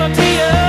never be a